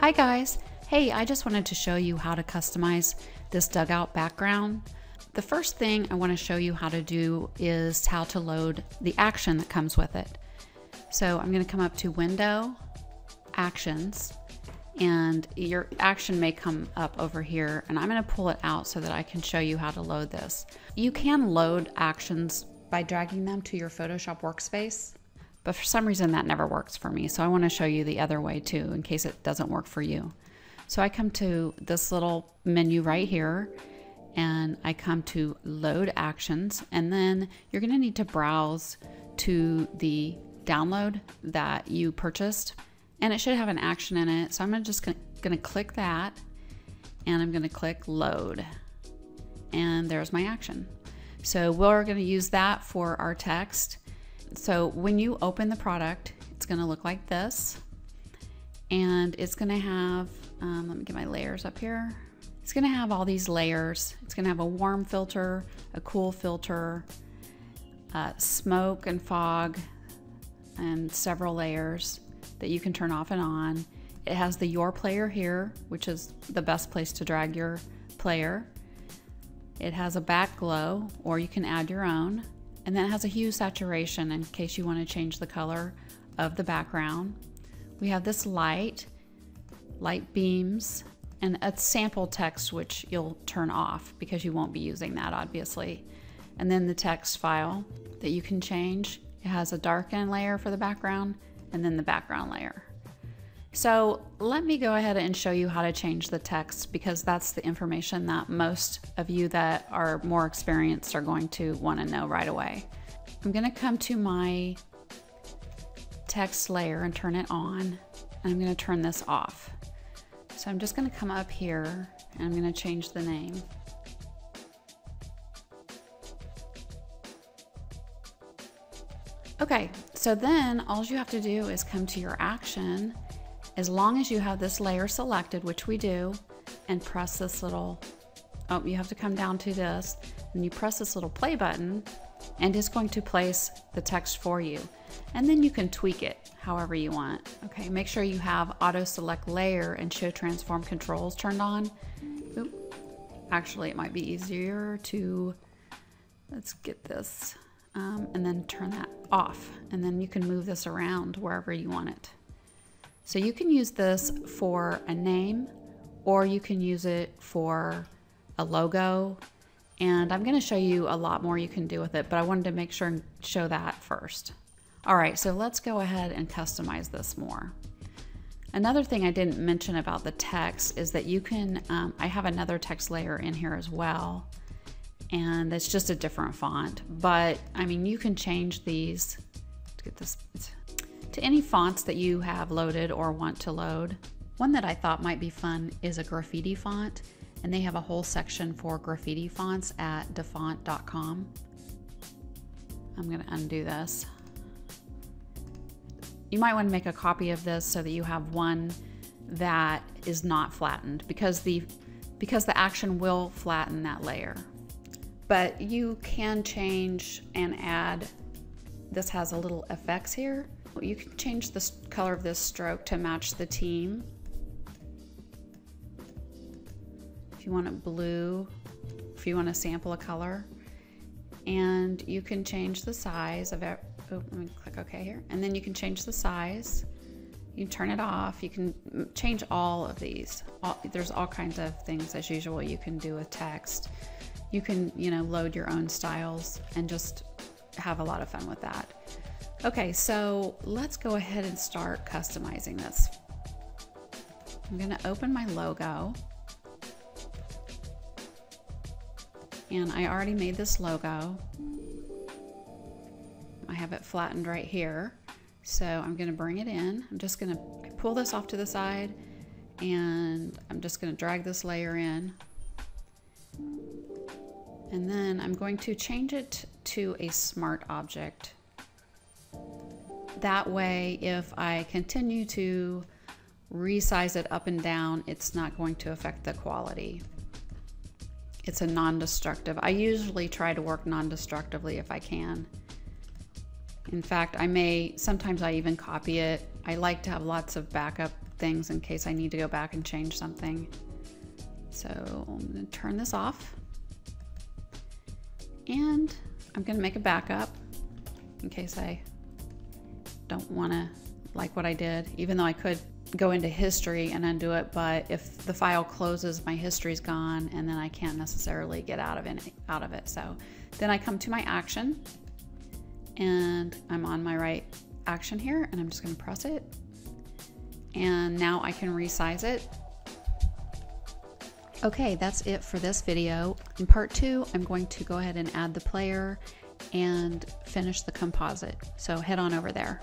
Hi guys! Hey, I just wanted to show you how to customize this dugout background. The first thing I want to show you how to do is how to load the action that comes with it. So I'm going to come up to Window, Actions, and your action may come up over here and I'm going to pull it out so that I can show you how to load this. You can load actions by dragging them to your Photoshop workspace but for some reason that never works for me so I want to show you the other way too in case it doesn't work for you. So I come to this little menu right here and I come to load actions and then you're going to need to browse to the download that you purchased and it should have an action in it. So I'm just going to click that and I'm going to click load and there's my action. So we're going to use that for our text. So when you open the product, it's going to look like this and it's going to have, um, let me get my layers up here. It's going to have all these layers. It's going to have a warm filter, a cool filter, uh, smoke and fog, and several layers that you can turn off and on. It has the Your Player here, which is the best place to drag your player. It has a back glow, or you can add your own. And then it has a hue saturation in case you want to change the color of the background. We have this light, light beams, and a sample text which you'll turn off because you won't be using that obviously. And then the text file that you can change. It has a darken layer for the background and then the background layer. So let me go ahead and show you how to change the text because that's the information that most of you that are more experienced are going to want to know right away. I'm going to come to my text layer and turn it on. And I'm going to turn this off. So I'm just going to come up here and I'm going to change the name. Okay, so then all you have to do is come to your action as long as you have this layer selected, which we do, and press this little, oh, you have to come down to this, and you press this little play button, and it's going to place the text for you. And then you can tweak it however you want. Okay, make sure you have auto select layer and show transform controls turned on. Oop. Actually, it might be easier to, let's get this, um, and then turn that off. And then you can move this around wherever you want it. So you can use this for a name or you can use it for a logo. And I'm gonna show you a lot more you can do with it, but I wanted to make sure and show that first. All right, so let's go ahead and customize this more. Another thing I didn't mention about the text is that you can, um, I have another text layer in here as well, and it's just a different font. But I mean, you can change these, get this, to any fonts that you have loaded or want to load. One that I thought might be fun is a graffiti font, and they have a whole section for graffiti fonts at dafont.com. I'm gonna undo this. You might want to make a copy of this so that you have one that is not flattened because the because the action will flatten that layer. But you can change and add, this has a little effects here. You can change the color of this stroke to match the team. If you want it blue, if you want to sample a color. And you can change the size of it oh, let me click OK here. And then you can change the size. You turn it off. You can change all of these. All, there's all kinds of things as usual you can do with text. You can, you know, load your own styles and just have a lot of fun with that. Okay, so let's go ahead and start customizing this. I'm gonna open my logo. And I already made this logo. I have it flattened right here. So I'm gonna bring it in. I'm just gonna pull this off to the side and I'm just gonna drag this layer in. And then I'm going to change it to a smart object. That way, if I continue to resize it up and down, it's not going to affect the quality. It's a non-destructive. I usually try to work non-destructively if I can. In fact, I may, sometimes I even copy it. I like to have lots of backup things in case I need to go back and change something. So I'm going to turn this off. And I'm going to make a backup in case I don't want to like what I did, even though I could go into history and undo it. But if the file closes, my history's gone and then I can't necessarily get out of it. Out of it. So then I come to my action and I'm on my right action here and I'm just going to press it. And now I can resize it. Okay, that's it for this video. In part two, I'm going to go ahead and add the player and finish the composite. So head on over there.